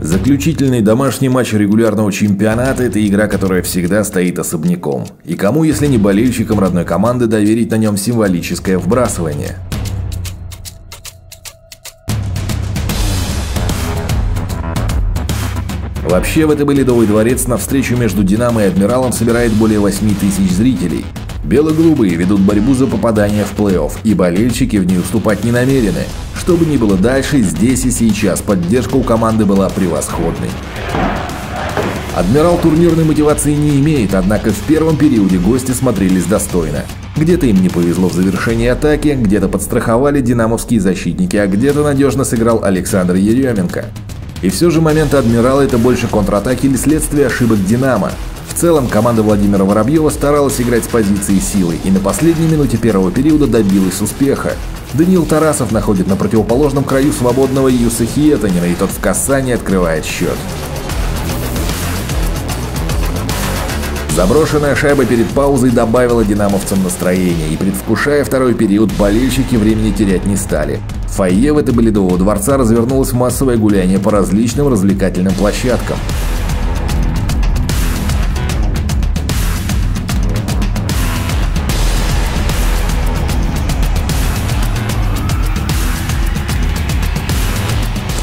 Заключительный домашний матч регулярного чемпионата – это игра, которая всегда стоит особняком. И кому, если не болельщикам родной команды, доверить на нем символическое вбрасывание? Вообще, в ВТБ Ледовый дворец на встречу между «Динамо» и «Адмиралом» собирает более 8 тысяч зрителей. Бело-голубые ведут борьбу за попадание в плей-офф, и болельщики в ней уступать не намерены. Что бы ни было дальше, здесь и сейчас поддержка у команды была превосходной. Адмирал турнирной мотивации не имеет, однако в первом периоде гости смотрелись достойно. Где-то им не повезло в завершении атаки, где-то подстраховали динамовские защитники, а где-то надежно сыграл Александр Еременко. И все же моменты Адмирала это больше контратаки или следствие ошибок Динамо. Целом, команда Владимира Воробьева старалась играть с позиции силы и на последней минуте первого периода добилась успеха. Даниил Тарасов находит на противоположном краю свободного Юса Хиетанина, и тот в касании открывает счет. Заброшенная шайба перед паузой добавила динамовцам настроение, и предвкушая второй период, болельщики времени терять не стали. Фойе в Ледового дворца развернулось массовое гуляние по различным развлекательным площадкам.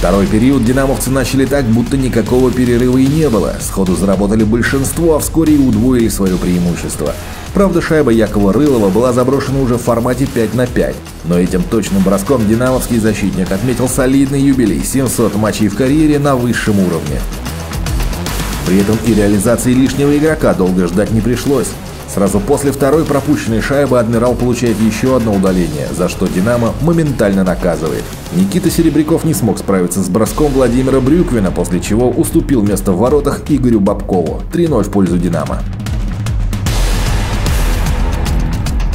Второй период динамовцы начали так, будто никакого перерыва и не было. Сходу заработали большинство, а вскоре и удвоили свое преимущество. Правда, шайба Якова Рылова была заброшена уже в формате 5 на 5. Но этим точным броском динамовский защитник отметил солидный юбилей – 700 матчей в карьере на высшем уровне. При этом и реализации лишнего игрока долго ждать не пришлось. Сразу после второй пропущенной шайбы «Адмирал» получает еще одно удаление, за что «Динамо» моментально наказывает. Никита Серебряков не смог справиться с броском Владимира Брюквина, после чего уступил место в воротах Игорю Бабкову. 3-0 в пользу «Динамо».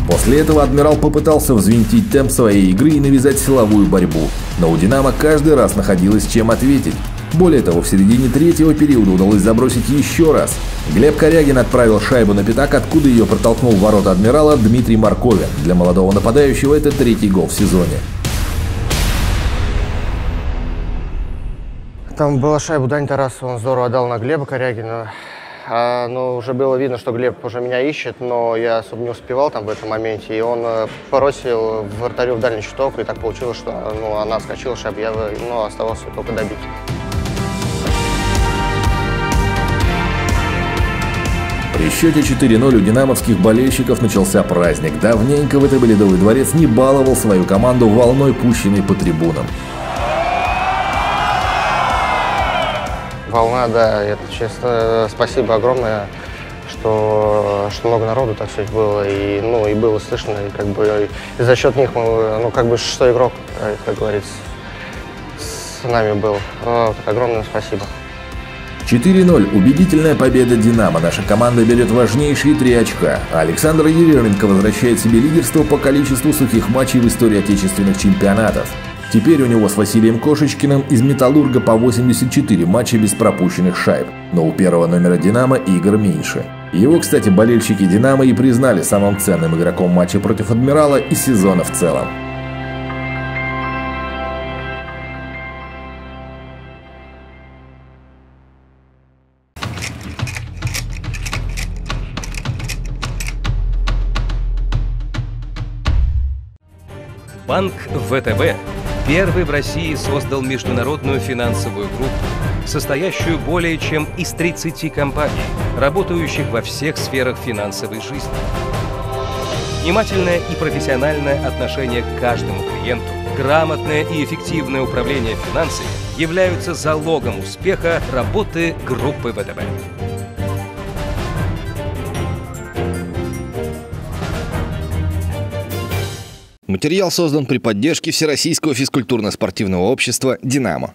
После этого «Адмирал» попытался взвинтить темп своей игры и навязать силовую борьбу. Но у «Динамо» каждый раз находилось чем ответить. Более того, в середине третьего периода удалось забросить еще раз. Глеб Корягин отправил шайбу на пятак, откуда ее протолкнул в ворота адмирала Дмитрий Марковин. Для молодого нападающего это третий гол в сезоне. Там была шайба Дани Тарасова, он здорово отдал на Глеба Корягина. А, ну, уже было видно, что Глеб уже меня ищет, но я особо не успевал там в этом моменте. И он э, бросил вратарю в дальний щиток, и так получилось, что ну, она скочила шайба, я ну, оставался только добить. При счете 4-0 у динамовских болельщиков начался праздник. Давненько ВТБ Ледовый дворец не баловал свою команду волной, пущенной по трибунам. Волна, да, это честно, спасибо огромное, что, что много народу так все было, и, ну, и было слышно, и как бы и за счет них мы, ну, как бы что игрок, как говорится, с нами был. Вот, огромное спасибо. 4-0. Убедительная победа «Динамо». Наша команда берет важнейшие три очка. Александр Еременко возвращает себе лидерство по количеству сухих матчей в истории отечественных чемпионатов. Теперь у него с Василием Кошечкиным из «Металлурга» по 84 матча без пропущенных шайб. Но у первого номера «Динамо» игр меньше. Его, кстати, болельщики «Динамо» и признали самым ценным игроком матча против «Адмирала» и сезона в целом. Банк ВТБ первый в России создал международную финансовую группу, состоящую более чем из 30 компаний, работающих во всех сферах финансовой жизни. Внимательное и профессиональное отношение к каждому клиенту, грамотное и эффективное управление финансами являются залогом успеха работы группы ВТБ. Материал создан при поддержке Всероссийского физкультурно-спортивного общества «Динамо».